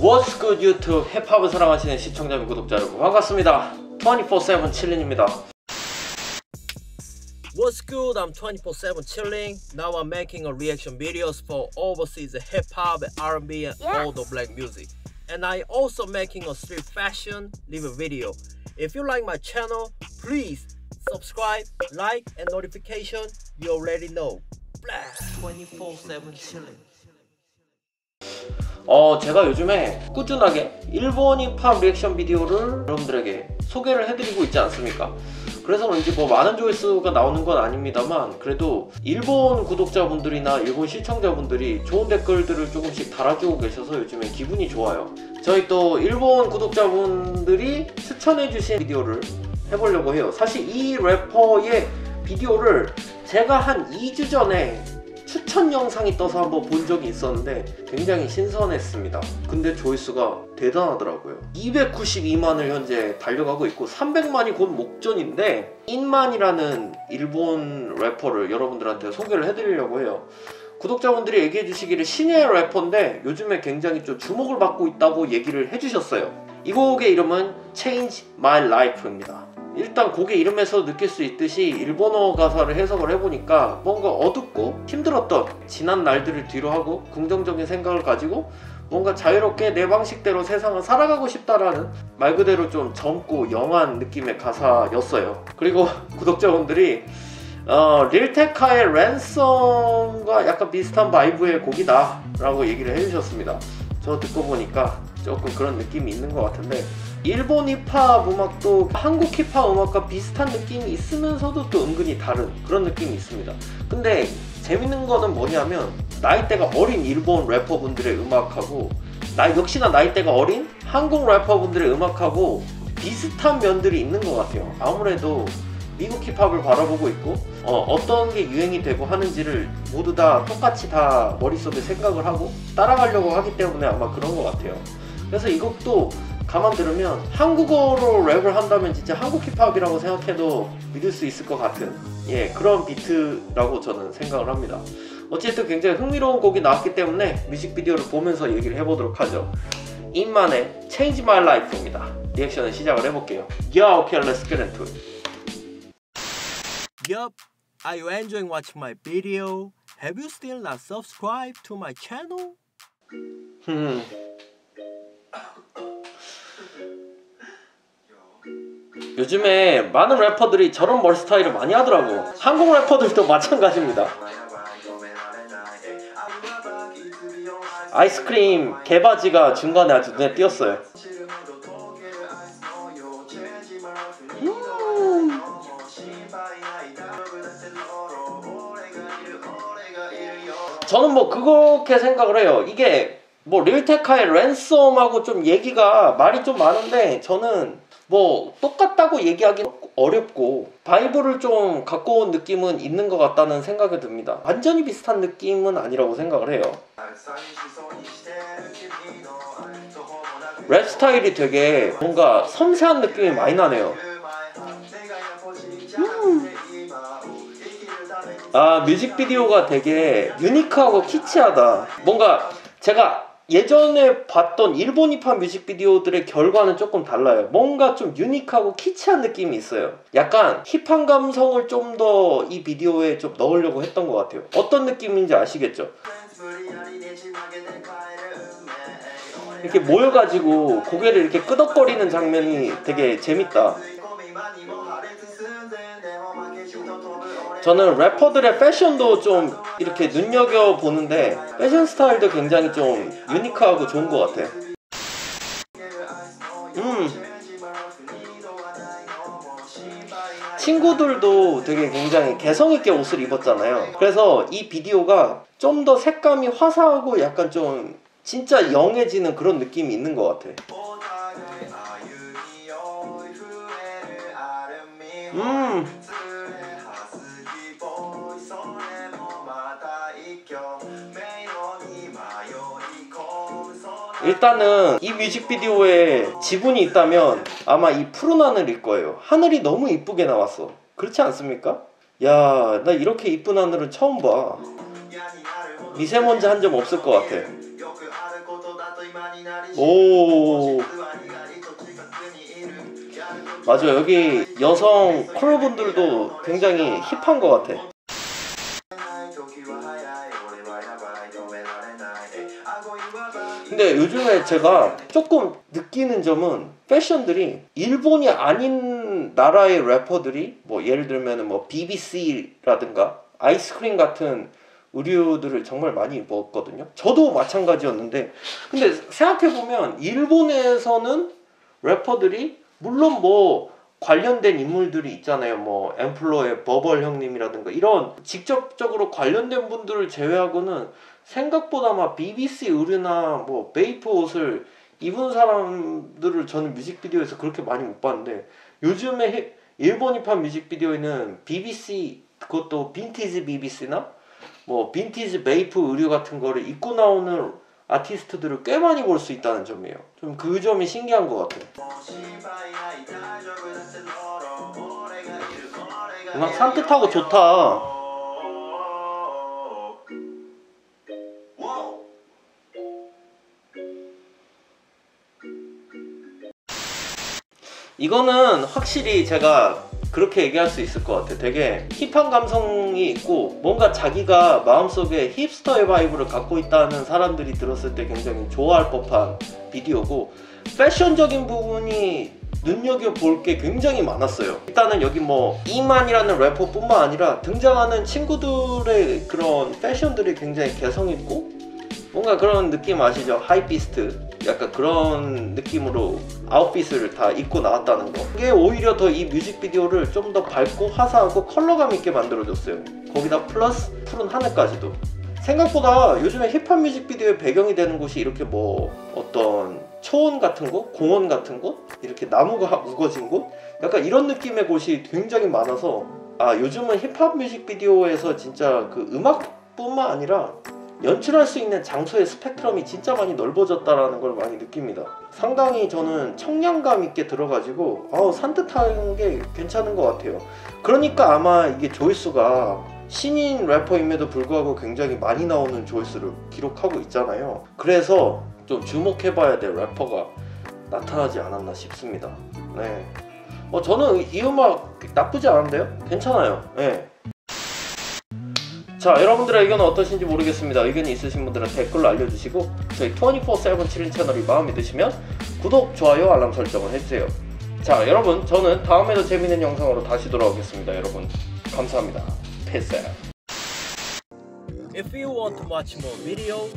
What's good YouTube 힙합을 사랑하시는 시청자 및 구독자 여러분 반갑습니다 24-7 칠린입니다 What's good? I'm 24-7 chilling. Now I'm making a reaction videos for overseas hip-hop, R&B and Yes. all the black music. And I also making a street fashion live video. If you like my channel, please subscribe, like and notification. You already know. 24-7 chilling. 어 제가 요즘에 꾸준하게 일본 힙합 리액션 비디오를 여러분들에게 소개를 해드리고 있지 않습니까? 그래서 그런지 뭐 많은 조회수가 나오는 건 아닙니다만 그래도 일본 구독자분들이나 일본 시청자분들이 좋은 댓글들을 조금씩 달아주고 계셔서 요즘에 기분이 좋아요. 저희 또 일본 구독자분들이 추천해주신 비디오를 해보려고 해요. 사실 이 래퍼의 비디오를 제가 한 2주 전에 추천 영상이 떠서 한번 본 적이 있었는데 굉장히 신선했습니다. 근데 조회수가 대단하더라고요. 292만을 현재 달려가고 있고 300만이 곧 목전인데 인만이라는 일본 래퍼를 여러분들한테 소개를 해드리려고 해요. 구독자분들이 얘기해 주시기를 신예 래퍼인데 요즘에 굉장히 좀 주목을 받고 있다고 얘기를 해주셨어요. 이 곡의 이름은 Change My Life입니다. 일단 곡의 이름에서 느낄 수 있듯이 일본어 가사를 해석을 해보니까 뭔가 어둡고 힘들었던 지난 날들을 뒤로하고 긍정적인 생각을 가지고 뭔가 자유롭게 내 방식대로 세상을 살아가고 싶다라는 말 그대로 좀 젊고 영한 느낌의 가사였어요. 그리고 구독자분들이 어, 릴테카의 랜섬과 약간 비슷한 바이브의 곡이다 라고 얘기를 해주셨습니다. 저 듣고 보니까 조금 그런 느낌이 있는 것 같은데 일본 힙합 음악도 한국 힙합 음악과 비슷한 느낌이 있으면서도 또 은근히 다른 그런 느낌이 있습니다. 근데 재밌는 거는 뭐냐면 나이대가 어린 일본 래퍼분들의 음악하고 나 역시나 나이대가 어린 한국 래퍼분들의 음악하고 비슷한 면들이 있는 것 같아요. 아무래도 미국 힙합을 바라보고 있고 어, 떤게 유행이 되고 하는지를 모두 다 똑같이 다 머릿속에 생각을 하고 따라가려고 하기 때문에 아마 그런 것 같아요. 그래서 이 곡도 가만 들으면 한국어로 랩을 한다면 진짜 한국 힙합이라고 생각해도 믿을 수 있을 것 같은 예 그런 비트라고 저는 생각을 합니다. 어쨌든 굉장히 흥미로운 곡이 나왔기 때문에 뮤직비디오를 보면서 얘기를 해보도록 하죠. 인만의 Change My Life입니다. 리액션을 시작을 해볼게요. Yo, okay, let's get into it. Yup, are you enjoying watching my video? Have you still not subscribed to my channel? 음. 요즘에 많은 래퍼들이 저런 머리 스타일을 많이 하더라고. 한국 래퍼들도 마찬가지입니다. 아이스크림 개바지가 중간에 아주 눈에 띄었어요. 음. 저는 뭐 그렇게 생각을 해요. 이게 뭐 릴테카의 랜섬하고 좀 얘기가 말이 좀 많은데 저는 뭐 똑같다고 얘기하기 어렵고 vibe를 좀 갖고 온 느낌은 있는 것 같다는 생각이 듭니다. 완전히 비슷한 느낌은 아니라고 생각을 해요. 랩 스타일이 되게 뭔가 섬세한 느낌이 많이 나네요. 음. 아 뮤직비디오가 되게 유니크하고 키치하다. 뭔가 제가 예전에 봤던 일본 힙합 뮤직비디오들의 결과는 조금 달라요. 뭔가 좀 유니크하고 키치한 느낌이 있어요. 약간 hip한 감성을 좀 더 이 비디오에 좀 넣으려고 했던 것 같아요. 어떤 느낌인지 아시겠죠? 이렇게 모여가지고 고개를 이렇게 끄덕거리는 장면이 되게 재밌다. 저는 래퍼들의 패션도 좀 이렇게 눈여겨 보는데 패션 스타일도 굉장히 좀 유니크하고 좋은 것 같아. 음. 친구들도 되게 굉장히 개성 있게 옷을 입었잖아요. 그래서 이 비디오가 좀 더 색감이 화사하고 약간 좀 진짜 영해지는 그런 느낌이 있는 것 같아. 음. 일단은 이 뮤직비디오에 지분이 있다면 아마 이 푸른 하늘일 거예요. 하늘이 너무 이쁘게 나왔어. 그렇지 않습니까? 야, 나 이렇게 이쁜 하늘은 처음 봐. 미세먼지 한 점 없을 것 같아. 오 맞아 여기 여성 크루분들도 굉장히 힙한 것 같아 근데 요즘에 제가 조금 느끼는 점은 패션들이 일본이 아닌 나라의 래퍼들이 뭐 예를 들면 뭐 BBC라든가 아이스크림 같은 의류들을 정말 많이 입었거든요. 저도 마찬가지였는데 근데 생각해 보면 일본에서는 래퍼들이 물론 뭐 관련된 인물들이 있잖아요. 뭐 엠플로의 버벌 형님이라든가 이런 직접적으로 관련된 분들을 제외하고는 생각보다 막 BBC 의류나 뭐 베이프 옷을 입은 사람들을 저는 뮤직비디오에서 그렇게 많이 못 봤는데 요즘에 히- 일본 힙합 뮤직비디오에는 BBC 그것도 빈티지 BBC나 뭐 빈티지 베이프 의류 같은 거를 입고 나오는 아티스트들을 꽤 많이 볼 수 있다는 점이에요. 좀 그 점이 신기한 것 같아요. 음악 산뜻하고 좋다. 이거는 확실히 제가 그렇게 얘기할 수 있을 것 같아요. 되게 hip한 감성이 있고 뭔가 자기가 마음속에 hipster의 vibe를 갖고 있다는 사람들이 들었을 때 굉장히 좋아할 법한 비디오고 패션적인 부분이 눈여겨볼 게 굉장히 많았어요. 일단은 여기 뭐 인만이라는 래퍼뿐만 아니라 등장하는 친구들의 그런 패션들이 굉장히 개성있고 뭔가 그런 느낌 아시죠? hypebeast 약간 그런 느낌으로 아웃핏을 다 입고 나왔다는 거. 이게 오히려 더 이 뮤직비디오를 좀 더 밝고 화사하고 컬러감 있게 만들어줬어요. 거기다 플러스 푸른 하늘까지도. 생각보다 요즘에 힙합 뮤직비디오의 배경이 되는 곳이 이렇게 뭐 어떤 초원 같은 곳, 공원 같은 곳, 이렇게 나무가 우거진 곳? 약간 이런 느낌의 곳이 굉장히 많아서 아 요즘은 힙합 뮤직비디오에서 진짜 그 음악뿐만 아니라 연출할 수 있는 장소의 스펙트럼이 진짜 많이 넓어졌다라는 걸 많이 느낍니다. 상당히 저는 청량감 있게 들어가지고 아우 산뜻한 게 괜찮은 것 같아요. 그러니까 아마 이게 조회수가 신인 래퍼임에도 불구하고 굉장히 많이 나오는 조회수를 기록하고 있잖아요. 그래서 좀 주목해봐야 될 래퍼가 나타나지 않았나 싶습니다. 네. 어 저는 이 음악 나쁘지 않은데요? 괜찮아요. 네. 자 여러분들의 의견은 어떠신지 모르겠습니다. 의견이 있으신 분들은 댓글로 알려주시고 저희 24-7 7인 채널이 마음에 드시면 구독, 좋아요, 알람 설정을 해주세요. 자 여러분 저는 다음에도 재밌는 영상으로 다시 돌아오겠습니다. 여러분 감사합니다. 패스 If you want to watch more videos,